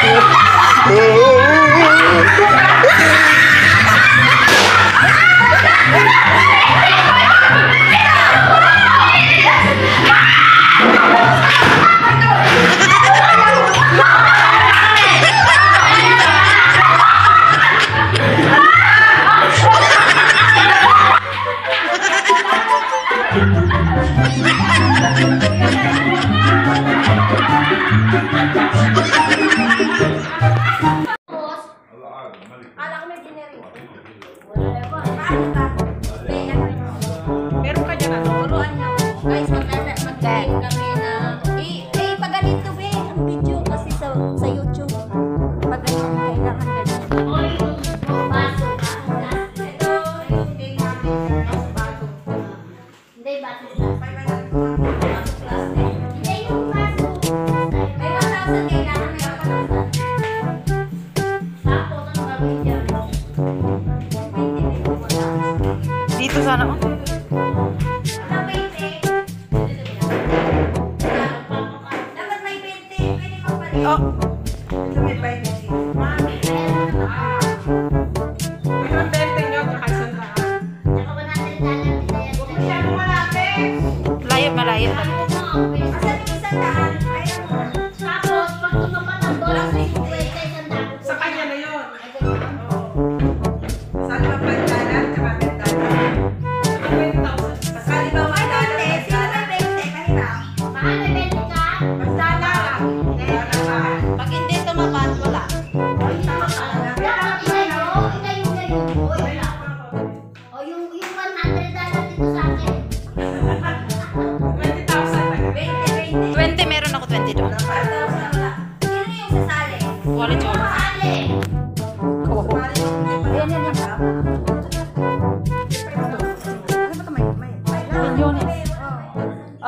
Oh, 加油呢二三得三打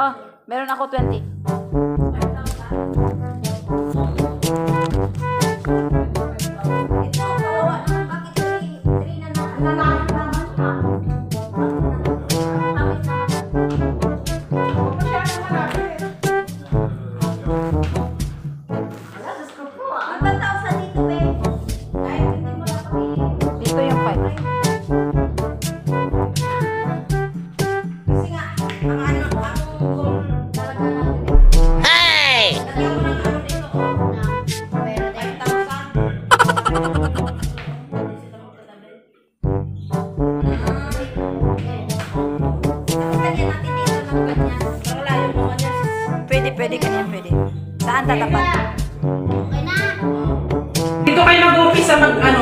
Oh, meron ako 20. Saan tatapat? Okay na. Dito kayo mag-umpisa mag ano.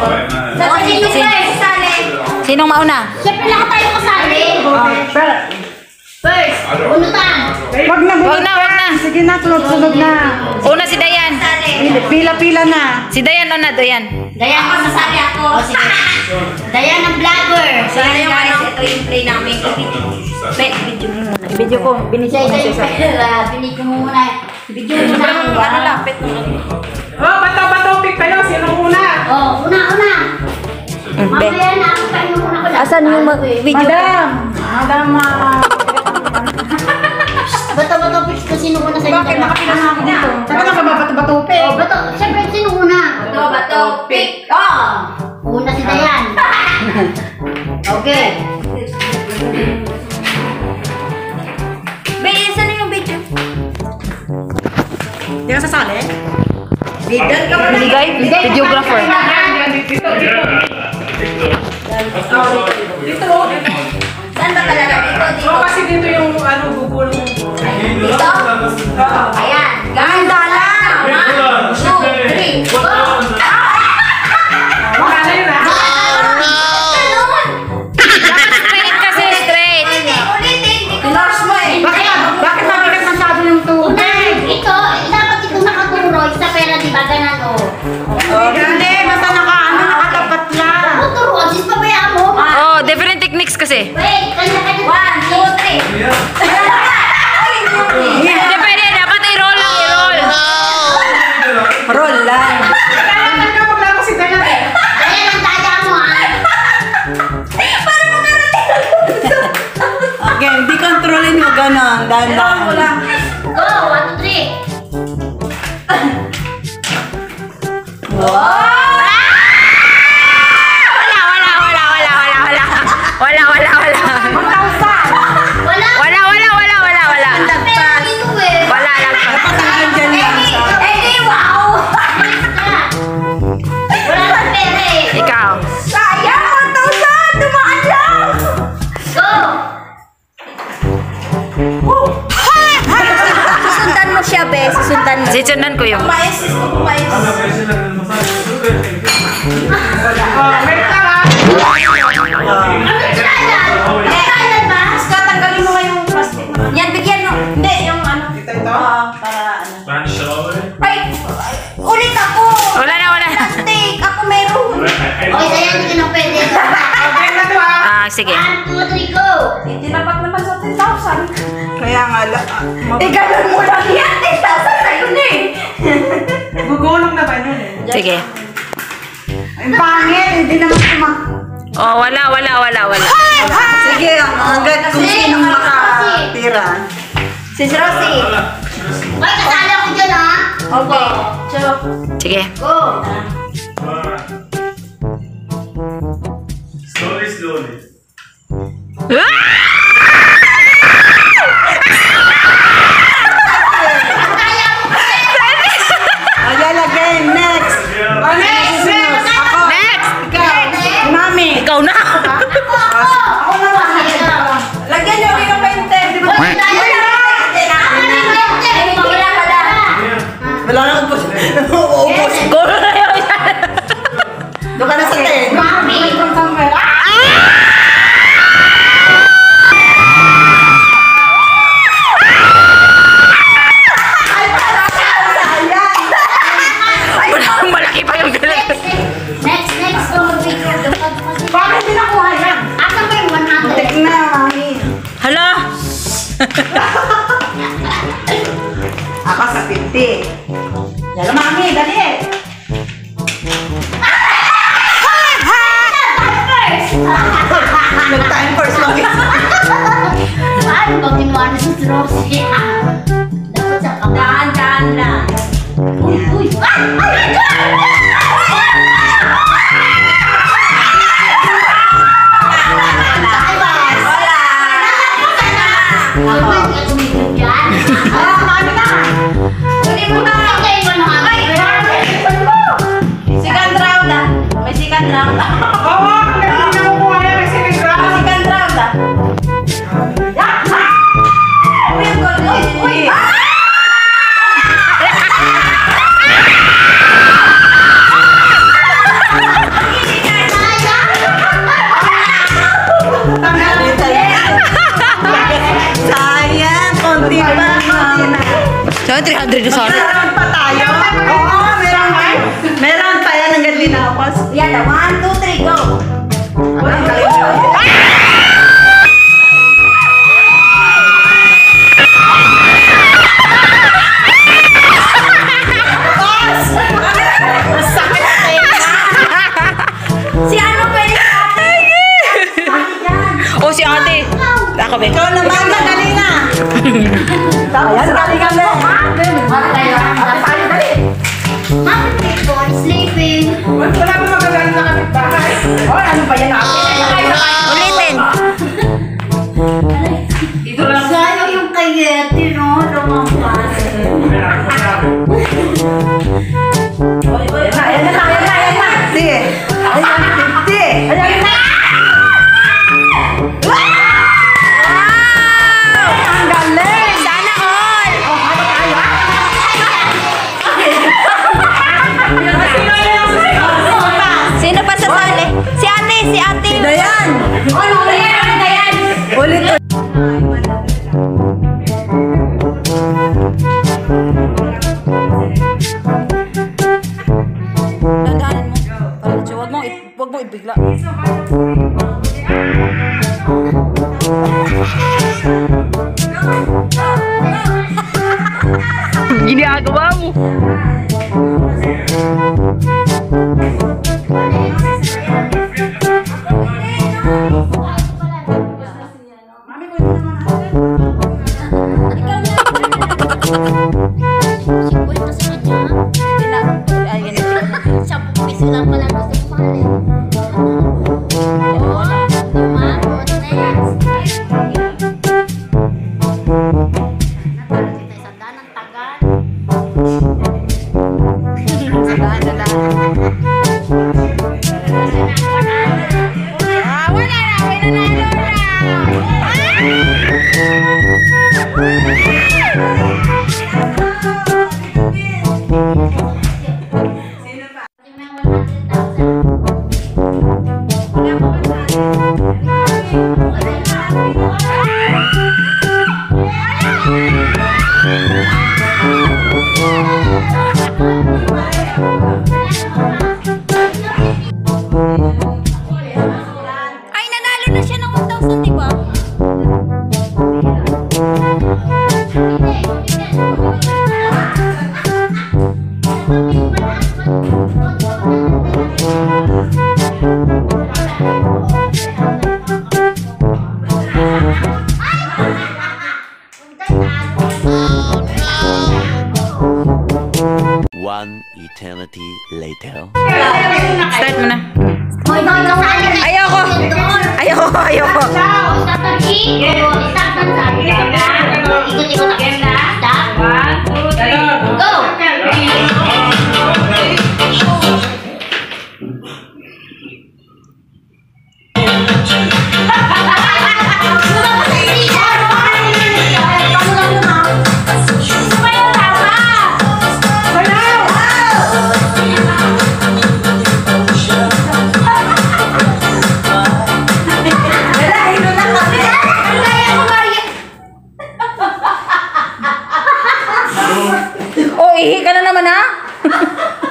Sa oh, sino Sin- ba eh? Sinong mauna? Siyempre lahat tayo kasali. Pero, First, unutan. wag na, Huwag na, huwag na. Sige na, sunod, sunod na. Una si Dayan. Pila-pila na. Si Dayan una, Dayan. Dayan ako, sasali ako. Oh, Dayan ang vlogger. Oh, sali yung ano, ito yung play namin. Be, video mo muna. Video ko, Siya binigyan ko isa yung muna. Binigyan mo muna. Video mo na. Ano lapit naman? Oh, bato, bato, pick kayo. Sino una? Oh, una, una. Mm. Mamaya na ako kayo muna ko lang. Asan yung mag- video? Madam! Madam, ah, Bato, bato, fix ko sino una sa'yo. Bakit nakapila na ako dito? Saka na mababato-batupi. Oh, bato. Siyempre, sino una? Bato, bato, pick. Oh! Una si Dayan. okay. Bidan ka ba na? Binigay? Videographer. Dito, oh. Saan ba talaga? Dito, dito. Oh, kasi dito yung ano, gugulong. Dito? Ayan. Ganda lang. One, two, three, go. 担当 Mo nga yung plastic. Yan, bigyan mo. Hindi, yung ano. Dito, ito. Oo, para ano. Spanish shower. Ay, ulit ako. Wala na, wala. Plastic. Ako meron. Okay, sa'yo, hindi na pwede. Okay na to, ah. Ah, sige. One, two, three, go! Hindi dapat naman sa 10,000. Kaya nga, la, ah, Eh, ganun mo Sige. Ang pangit, hindi naman kuma... Oh, wala, wala, wala, wala. Sige, hanggat kung sinong makatira. Sis Rosie. Ay, kasali ako dyan, ha? Okay. So, Sige. go. Slowly, slowly. Ayan Kami 300 na sorry. Meron pa tayo. Oo, meron pa. Meron pa yan hanggang linapos. Yan, 1, 2, 3, go. Ang Si ano pwede sa ate? Oh, si ate. Ako ba? Ikaw naman, magaling na. Ayan, galing kami. Wala pa magagalong na kapit bahay. Oh, ano ba yan? Ako? Santiago, vamos! One eternity later. Start mo na. Ayoko! Ayoko! Ayoko! Go! na naman ha?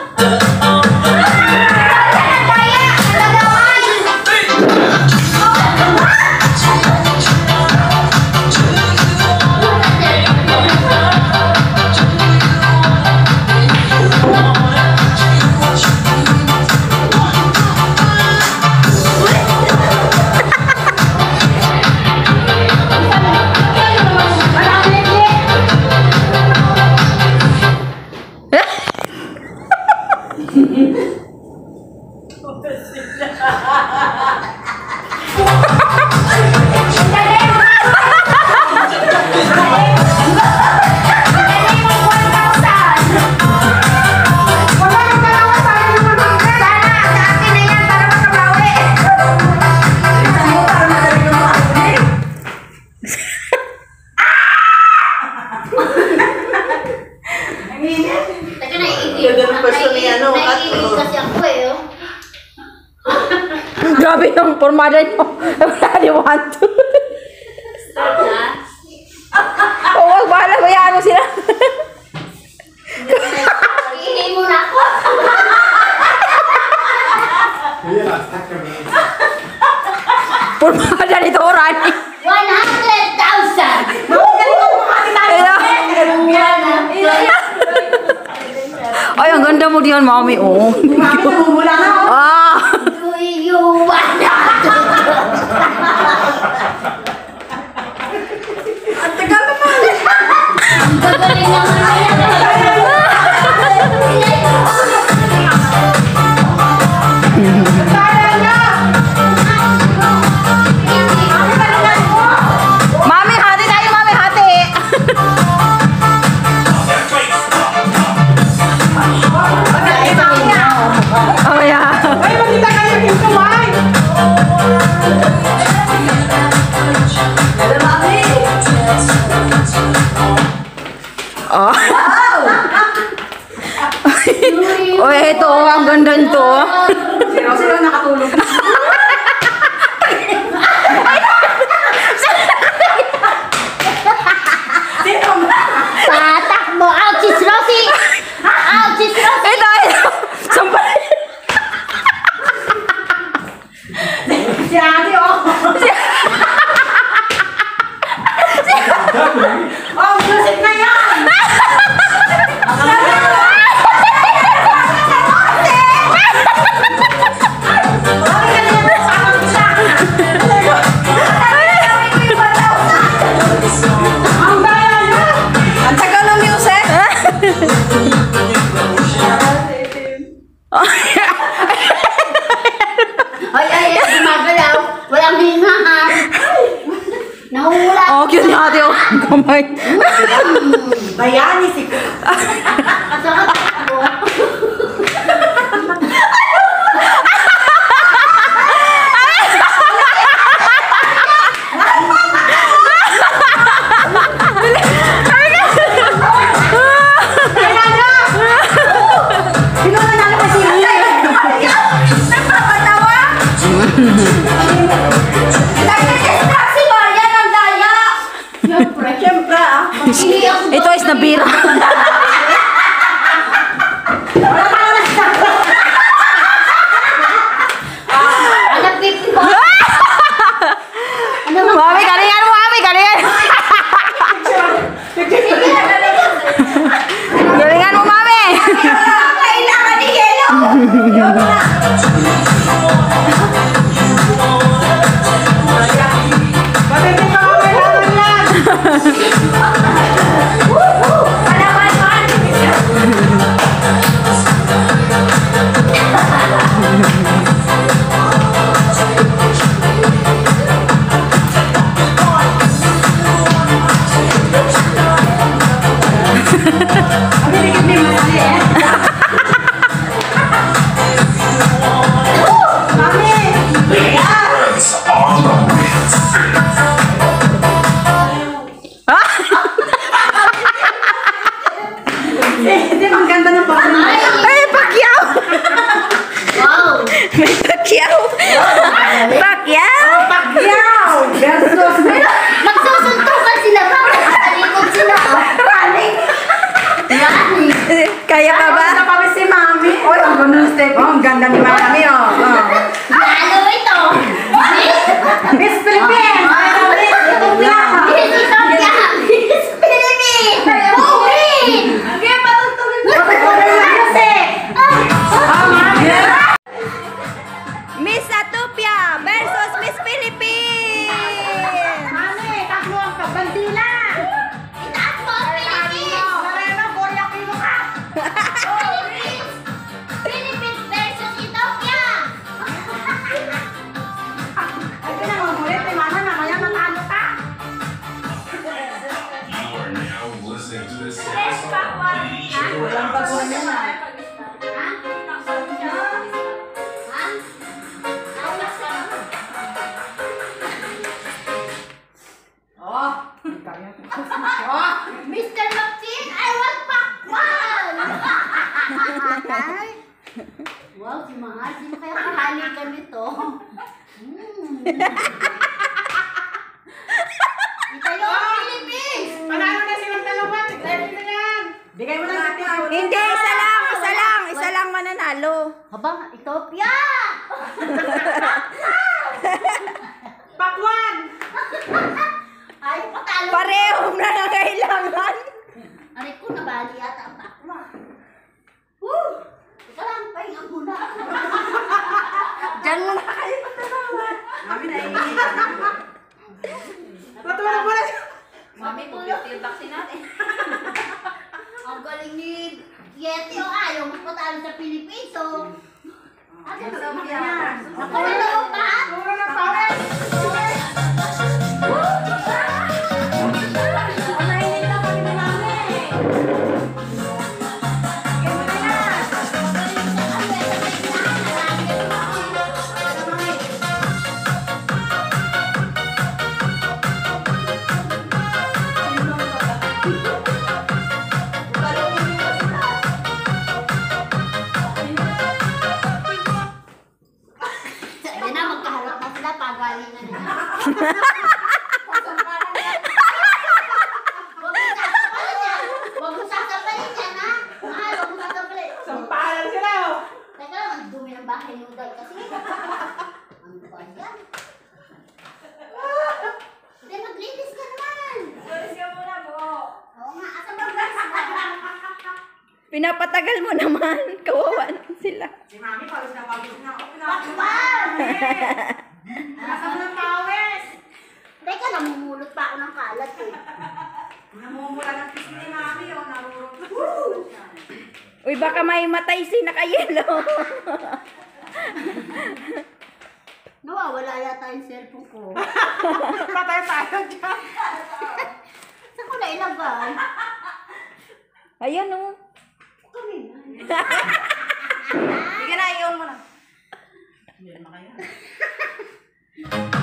ganda mo diyan, mami. Oh. Ah. Ang tagal naman. Ang tagal. Uy, ito, oh, ang ganda nito. oh. Sino sino nakatulog? Ay, ay, ay, gumagalaw. Walang hingahan. Nahula. Oh, cute ni ate. Oh, kamay. Bayani si Kasakot ako Ito wow, si Mahal. Sino kaya kahali ka nito? Hmm. Itayo ang Philippines! panalo na silang dalawa. Tignan na yan. Bigay mo na sa atin. Hindi, isa lang, isa lang, isa lang mananalo. Aba, Ethiopia! Pakwan! Ay, patalo. Pareho na lang kailangan. Aray ko, nabali yata ang pakwa. Woo! Ika lang, pahinga muna. Diyan muna kayo. Mami, naiinit. Matulog mo na siya. Mami, bugit yung vaccine natin. Ang galing ni Yeti, oh, ayaw mas patalo sa Philippines, oh. Ano ba Yan. Nakulong pa? kami ng bahay noodle kasi ano ba yan? Hindi, maglinis ka naman! Maglinis ka muna po! Oo nga, asa maglinis ka? Pinapatagal mo naman. Kawawa naman sila. Si Mami, pawis na pawis na ako. Patuwan! Nasa mo ng pawis! Teka, namumulot pa ako ng kalat eh. Namumula ng pisngi, Mami. Oh, o, narurot. Woo! Uy, baka may matay si nakayelo. Nawawala yata yung cellphone ko. Patay tayo dyan. Saan ko na ilagay? Ayan oh. Sige na, iyon mo na. Si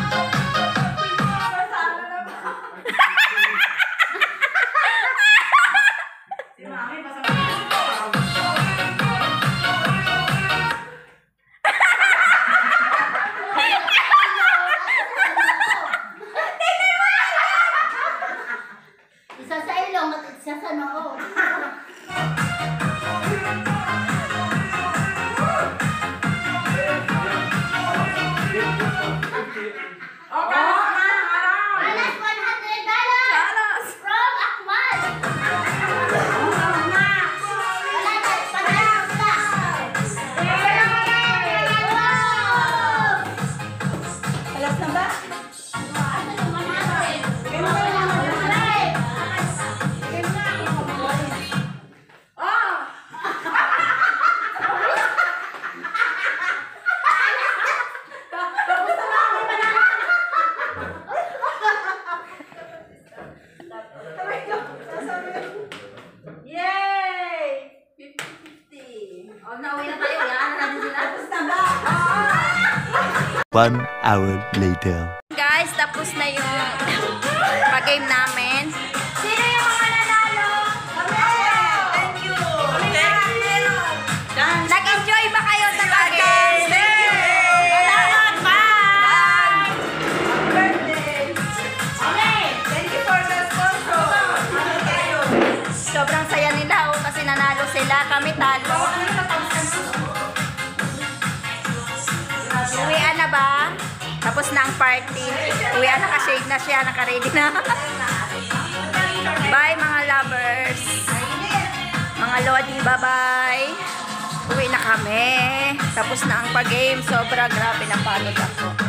One hour later. Uwian na ka-shade na siya. Naka-ready na. Bye mga lovers. Mga lodi, bye-bye. Uwi na kami. Tapos na ang pag-game. Sobra grabe na pagod ako.